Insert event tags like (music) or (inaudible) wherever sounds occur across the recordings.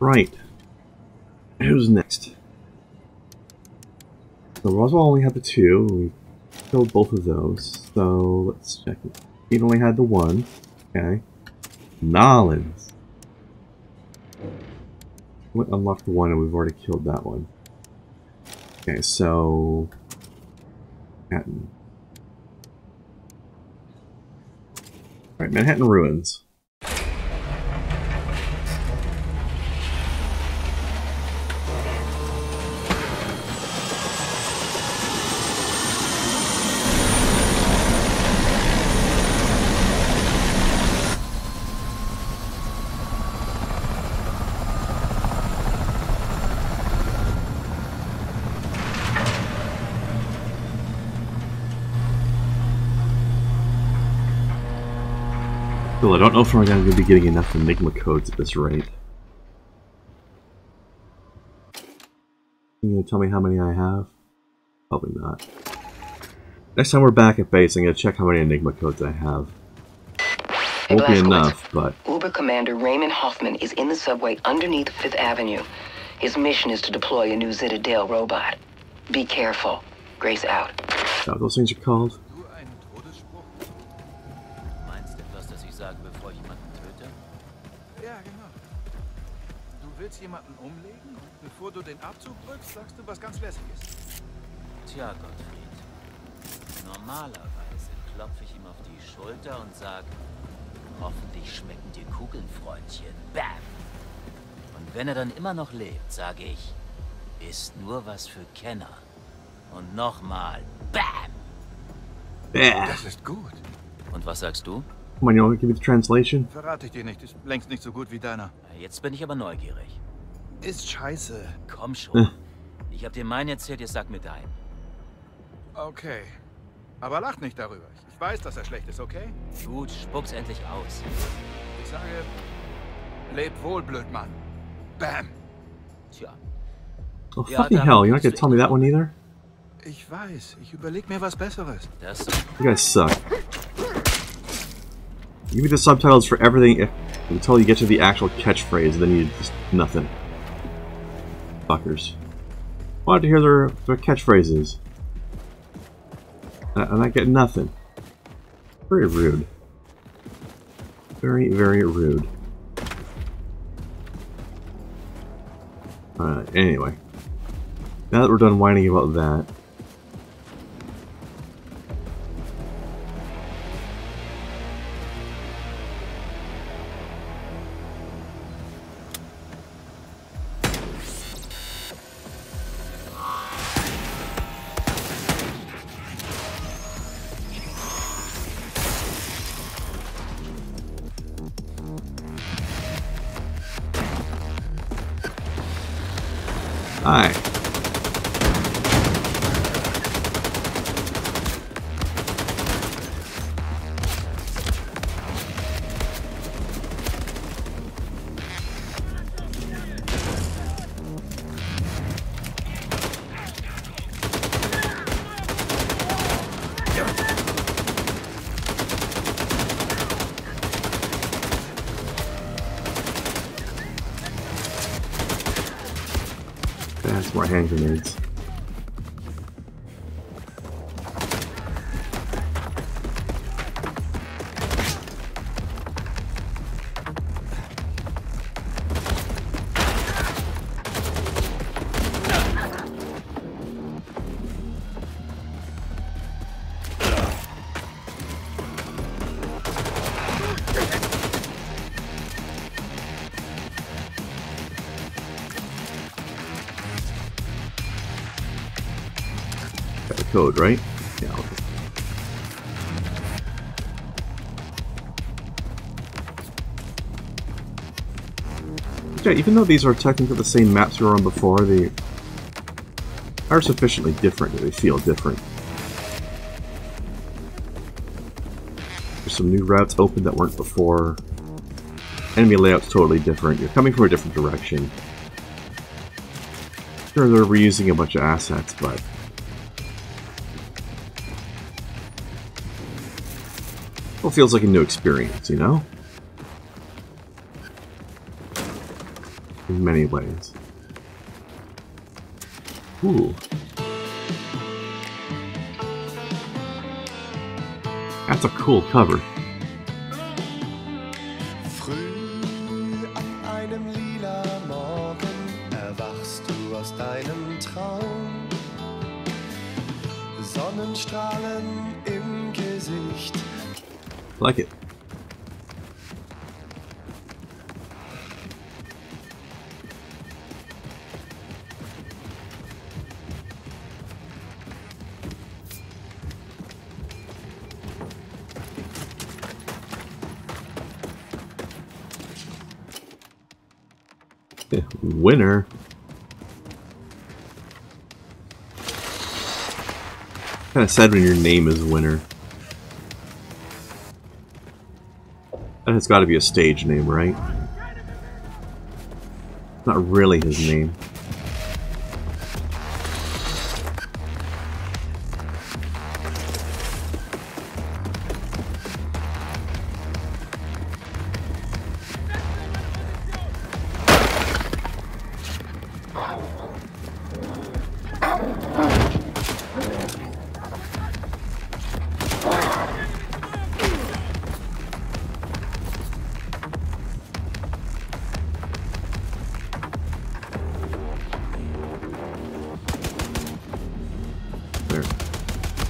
Right. Who's next? So Roswell only had the two. We killed both of those. So let's check. He only had the one. Okay. Nolans. We unlocked one and we've already killed that one. Okay, so... Manhattan. Alright, Manhattan Ruins. Still, I don't know if I'm going to be getting enough Enigma codes at this rate. Can you tell me how many I have? Probably not. Next time we're back at base, I'm going to check how many Enigma codes I have. Hey, Won't be enough, but Uber Commander Raymond Hoffman is in the subway underneath Fifth Avenue. His mission is to deploy a new Citadel robot. Be careful. Grace out. is that what those things are called? Willst jemanden umlegen und bevor du den Abzug drückst, sagst du was ganz Lässiges. Tja, Gottfried. Normalerweise klopfe ich ihm auf die Schulter und sag, hoffentlich schmecken dir Kugeln, Freundchen. Bam! Und wenn er dann immer noch lebt, sage ich, ist nur was für Kenner. Und nochmal, Bam! Das ist gut. Und was sagst du? Come on, you want to give me the translation? Verrate ich dir nicht, ist längst nicht so gut wie deiner. Jetzt bin ich aber neugierig. Ist scheiße. Komm schon. Ich hab dir meinen erzählt, jetzt sag mir deinen. Okay. Aber lach nicht darüber. Ich weiß, dass er schlecht ist, okay? Gut, spuck's endlich aus. Ich sage, leb wohl, Blödmann. Bam. Tja, Oh, fucking hell, you're not to tell me that one either? Ich weiß, ich überleg mir was Besseres. das You guys suck. Give me the subtitles for everything if, until you get to the actual catchphrase, then you just nothing. Fuckers. Wanted to hear their, their catchphrases. And I get nothing. Very rude. Very, very rude. Alright, anyway. Now that we're done whining about that, That's more hand grenades. Right? Yeah. Okay. Yeah, even though these are technically the same maps we were on before, they are sufficiently different that they feel different. There's some new routes open that weren't before. Enemy layout's totally different. You're coming from a different direction. Sure, they're reusing a bunch of assets, but Feels like a new experience, you know? in many ways. Ooh. That's a cool cover. Like it. Eh, winner. Kind of sad when your name is Winner. Has got to be a stage name, right? Not really his name.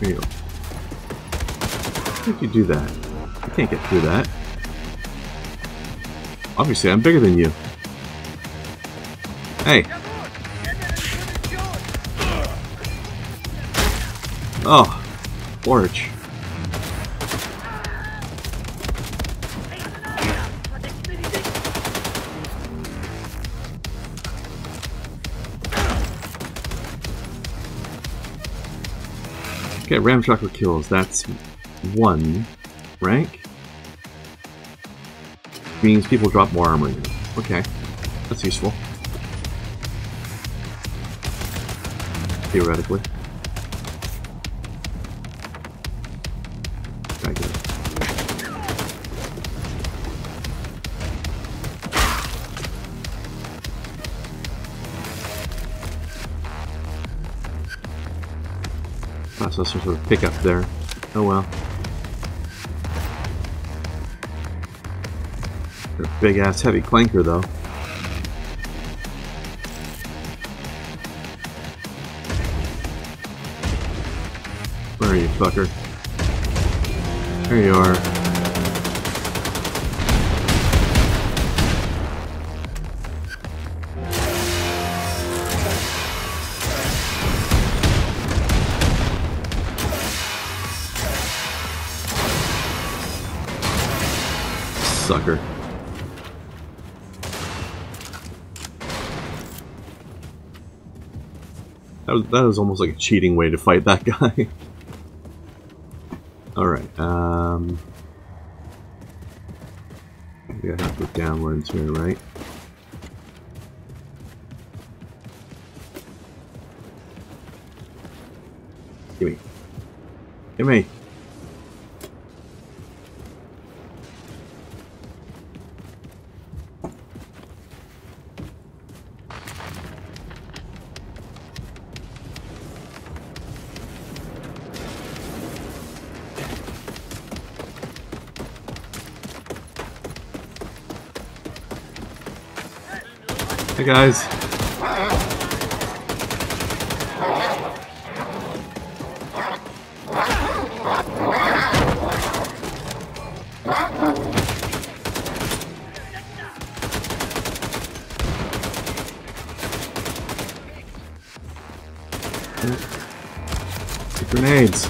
You. How did you do that? You can't get through that. Obviously, I'm bigger than you. Hey. Oh. Porch. Okay, ramshackle kills. That's one rank. Means people drop more armor. Okay, that's useful. Theoretically. I saw some sort of pickup there. Oh well. Big ass heavy clanker though. That was, almost like a cheating way to fight that (laughs) guy. Alright, um... maybe I have to go downwards here, right? Gimme. Gimme! Guys. Grenades.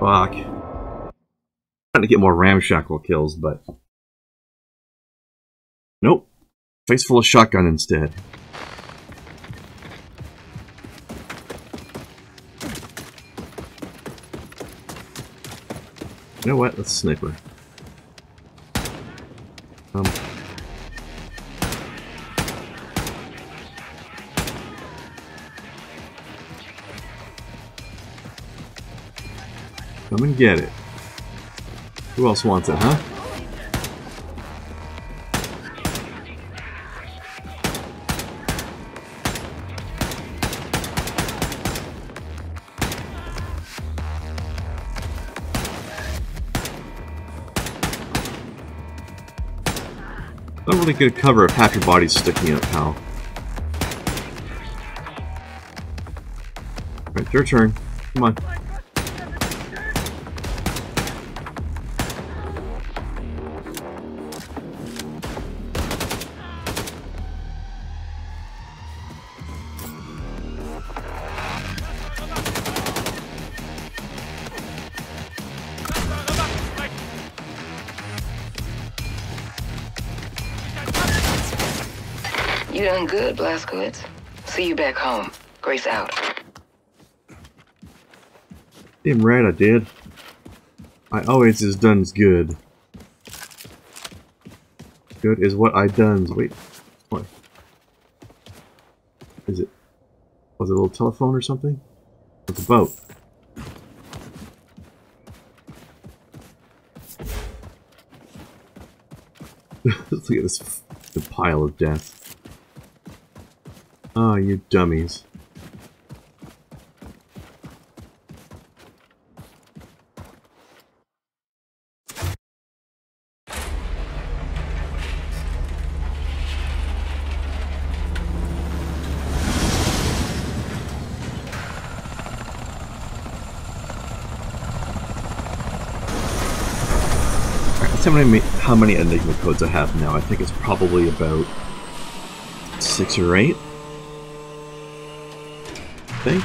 Fuck trying to get more ramshackle kills, but nope. Face full of shotgun instead. You know what? Let's sniper. Um. Come and get it. Who else wants it, huh? Not really good cover if half your body's sticking up, pal. Right, your turn. Come on. See you back home. Grace out. Damn right I did. I always is done's good. Good is what I done's. Wait, what? Is it? Was it a little telephone or something? It's a boat. (laughs) Look at this f***ing pile of death. Ah, you dummies. How many Enigma codes I have now. I think it's probably about six or eight. Think.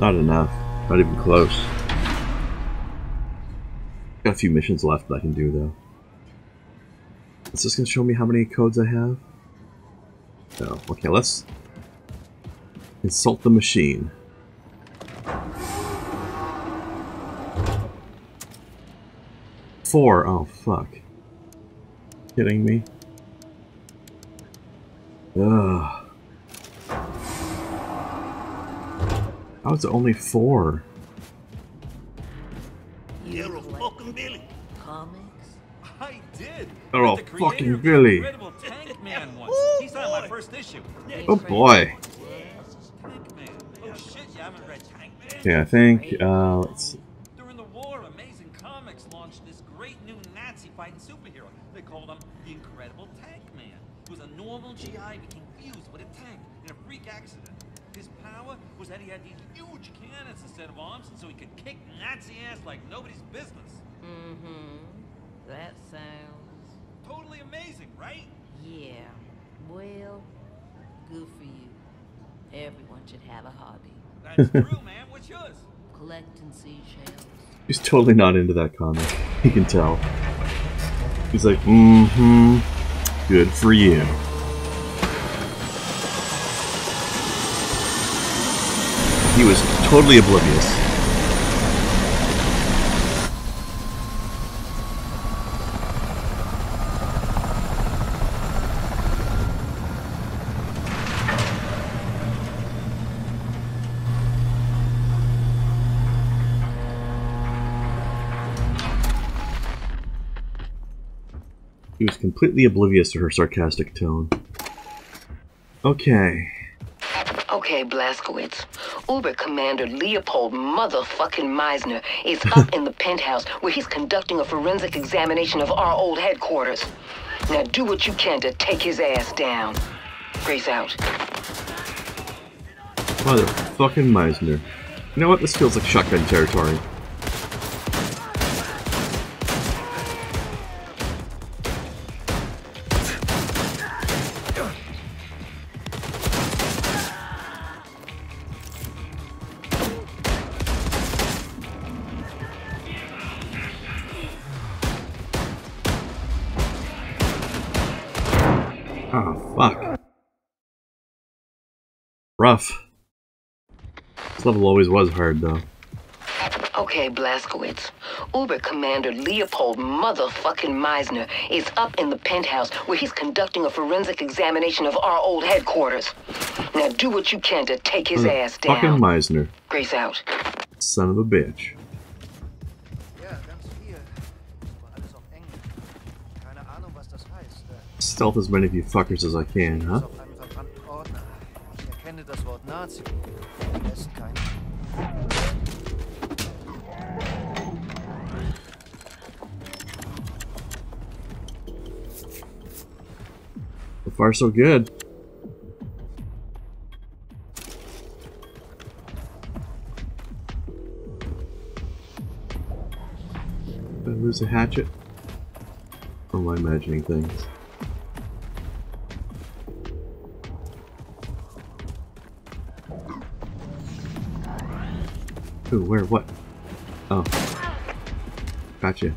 Not enough. Not even close. Got a few missions left that I can do though. Is this gonna show me how many codes I have? No. Okay, let's insult the machine. Four. Oh fuck. Kidding me? Ugh. How is it only four? Yellow fucking Billy. Comics? I did. Oh, Met the fucking Billy. Incredible Tank Man (laughs) once. He signed my first issue. Oh boy. Tank Man. Oh shit, you haven't read Tank Man? Yeah, I think, uh, let's see. During the war, Amazing Comics launched this great new Nazi fighting superhero. They called him the Incredible Tank Man. It was a normal GI became fused with a tank in a freak accident. His power was that he had these huge cannons instead of arms, so he could kick Nazi ass like nobody's business. Mm-hmm. That sounds... Totally amazing, right? Yeah. Well, good for you. Everyone should have a hobby. That's (laughs) true, man. What's yours? Collecting seashells. He's totally not into that comic. He can tell. He's like, mm-hmm. Good for you. He was totally oblivious. Completely oblivious to her sarcastic tone. Okay. Okay, Blazkowicz. Uber Commander Leopold motherfucking Meisner is up (laughs) in the penthouse where he's conducting a forensic examination of our old headquarters. Now do what you can to take his ass down. Grace out. Motherfucking Meisner. You know what? This feels like shotgun territory. Rough. This level always was hard, though. Okay, Blazkowicz. Uber Commander Leopold motherfucking Meisner is up in the penthouse where he's conducting a forensic examination of our old headquarters. Now do what you can to take his mm, ass down. Fucking Meisner. Grace out. Son of a bitch. Stealth as many of you fuckers as I can, huh? Das Wort Nazi. Lässt kein. So far, so good. Did I lose a hatchet? Or am I imagining things? Who, where, what? Oh. Gotcha.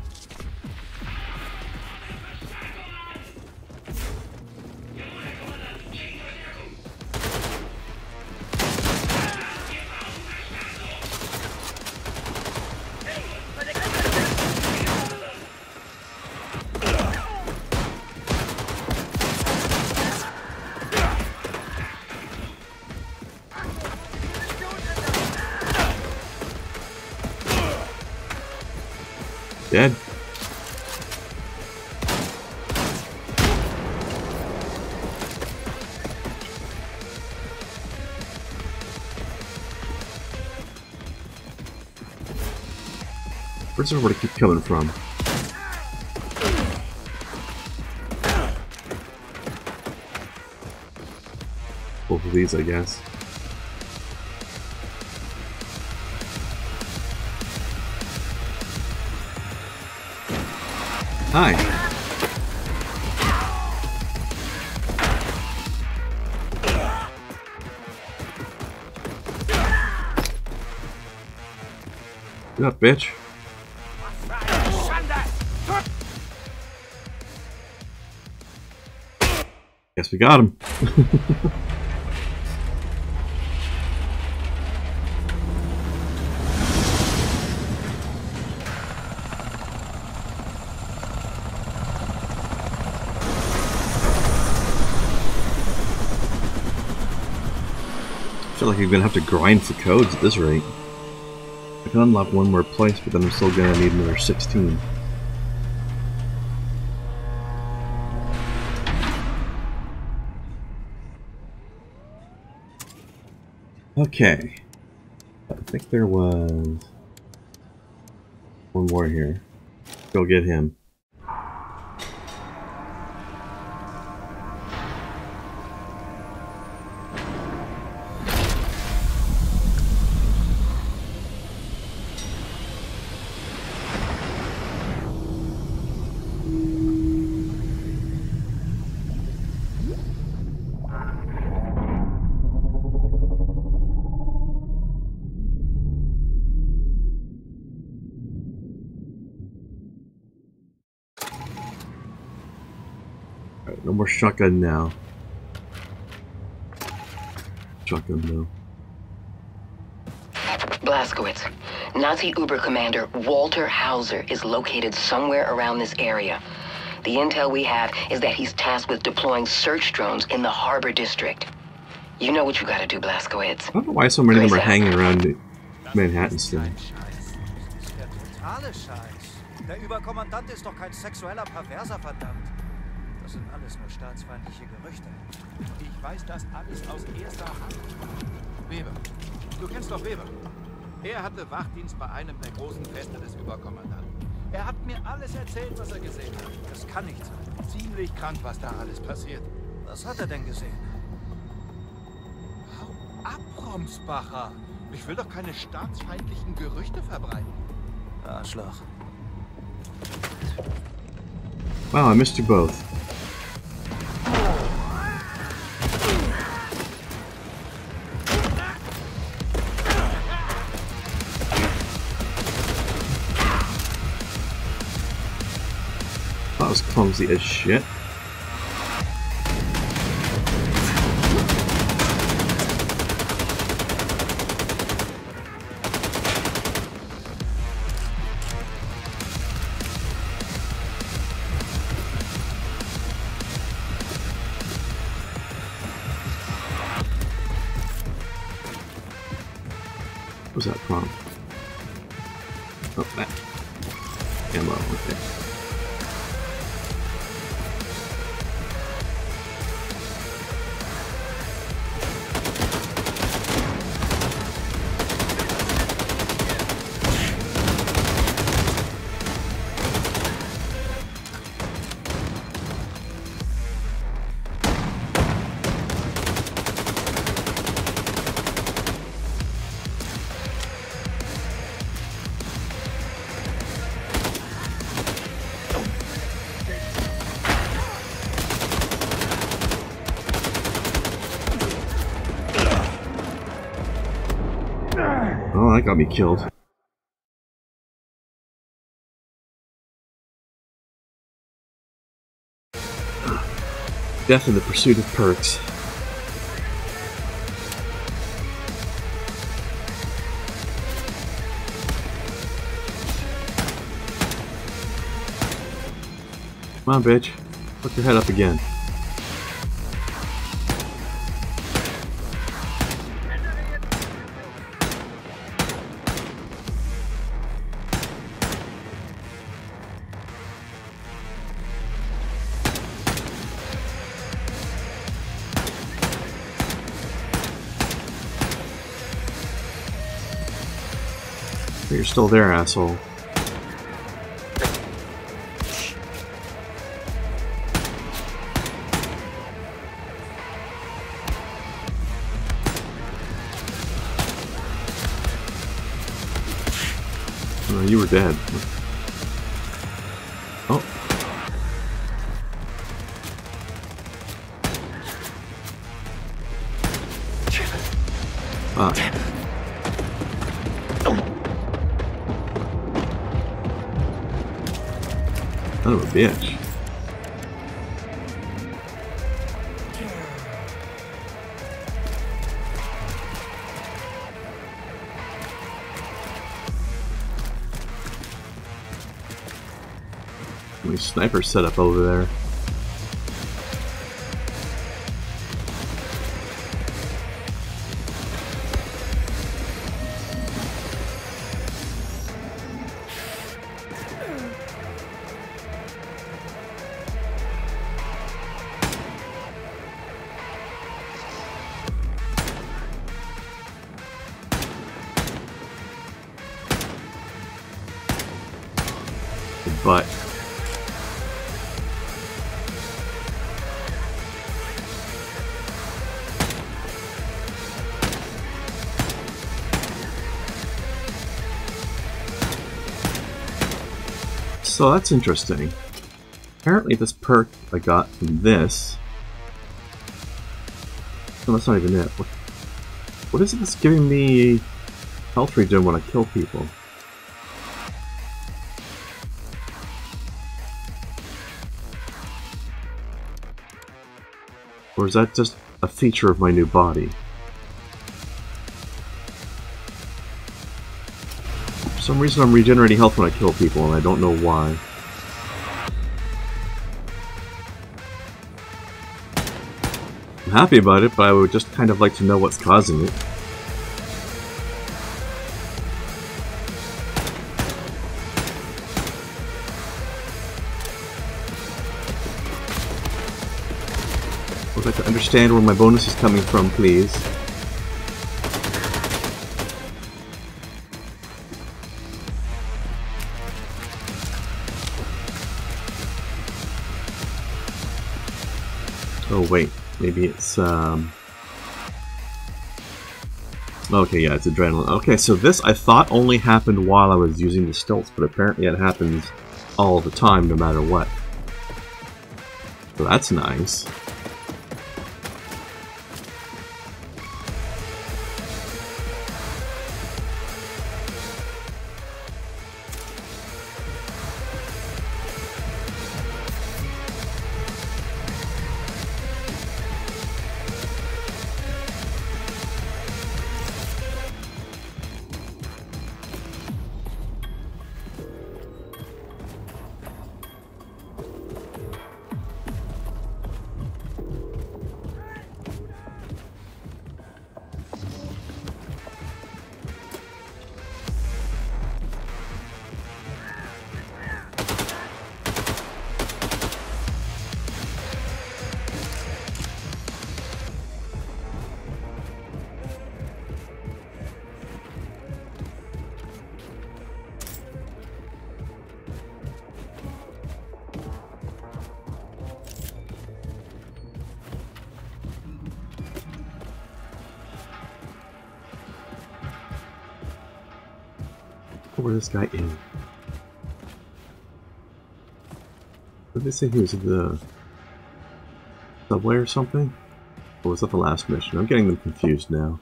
Where's everybody keep coming from? Both of these, I guess. Hi. Get up, bitch. Guess we got him. I feel like I'm gonna have to grind for codes at this rate. I can unlock one more place, but then I'm still gonna need another 16. Okay. I think there was one more here. Go get him. Shotgun now. Shotgun though. Blazkowicz, Nazi Uber commander Walter Hauser is located somewhere around this area. The intel we have is that he's tasked with deploying search drones in the Harbor District. You know what you gotta do, Blazkowicz. I don't know why so many of them are uh, hanging around Manhattan still. Scheiß. Das ist der totale Scheiß. Der Überkommandant ist doch kein sexueller Perverser, verdammt. Das sind alles nur staatsfeindliche Gerüchte. Ich weiß das alles aus erster Hand. Weber. Du kennst doch Weber. Er hatte Wachdienst bei einem der großen Feste des Überkommandanten. Er hat mir alles erzählt, was er gesehen hat. Das kann nicht sein. Ziemlich krank, was da alles passiert. Was hat er denn gesehen? Hau ab, Romsbacher. Ich will doch keine staatsfeindlichen Gerüchte verbreiten. Arschloch. Wow, I missed you both. That was clumsy as shit. That got me killed. Death in the pursuit of perks. Come on, bitch. Put your head up again. You're still there, asshole. Oh, you were dead. Sniper set up over there. So that's interesting. Apparently this perk I got from this... No, that's not even it. What, what is it giving me health regen when I kill people? Or is that just a feature of my new body? Some reason I'm regenerating health when I kill people, and I don't know why. I'm happy about it, but I would just kind of like to know what's causing it. I would like to understand where my bonus is coming from, please. Maybe it's um Okay, yeah, it's adrenaline. Okay, so this I thought only happened while I was using the stilts, but apparently it happens all the time, no matter what. So that's nice. Where this guy in? What did they say he was at the subway or something? Or was that the last mission? I'm getting them confused now.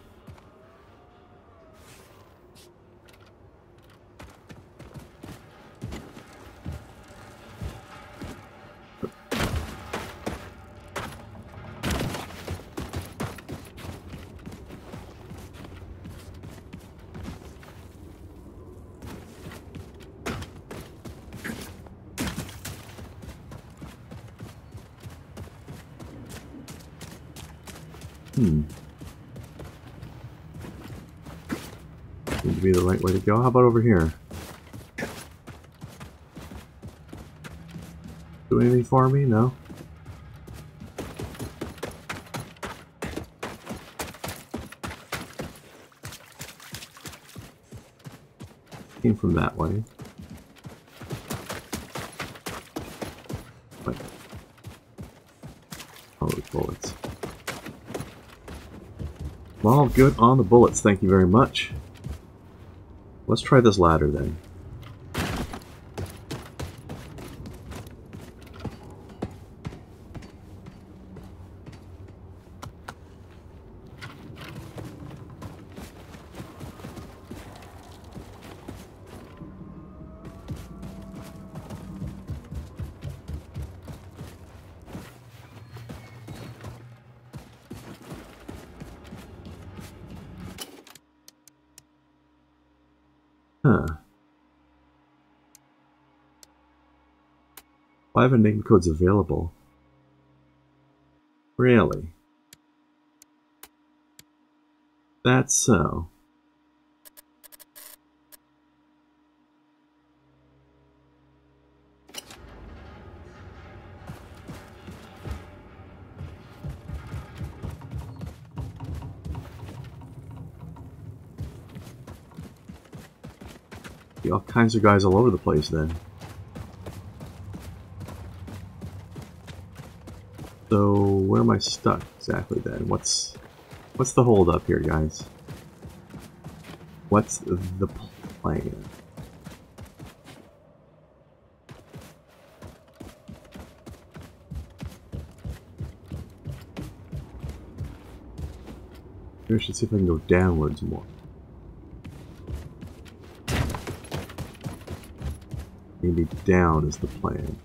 Hmm. Seems to be the right way to go. How about over here? Do anything for me? No? Came from that way. What? Oh, the bullets. Well, good on the bullets, thank you very much. Let's try this ladder then. Huh. Five enigma codes available. Really? That's so. All kinds of guys all over the place then. So where am I stuck exactly then? What's what's the hold up here, guys? What's the plan? Maybe I should see if I can go downwards more. Maybe down is the plan.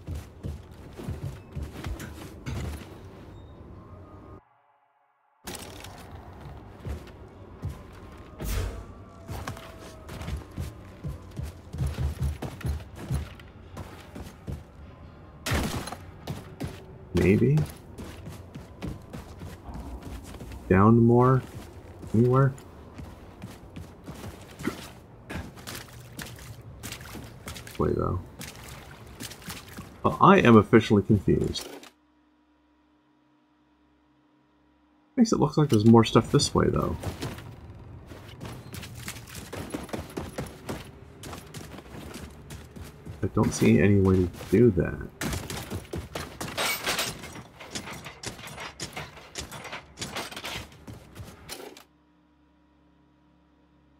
Maybe? Down more? Anywhere? Way though. But I am officially confused. Makes it look like there's more stuff this way though. I don't see any way to do that.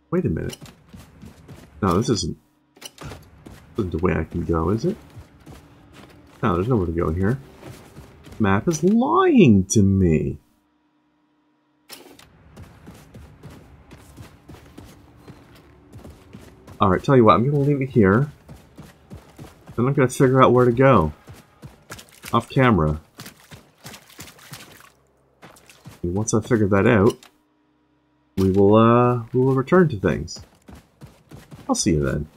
Wait a minute. No, this isn't, the way I can go, is it? No, there's nowhere to go here. Map is lying to me. Alright, tell you what, I'm gonna leave it here. And I'm gonna figure out where to go. Off camera. And once I figure that out, we will uh we will return to things. I'll see you then.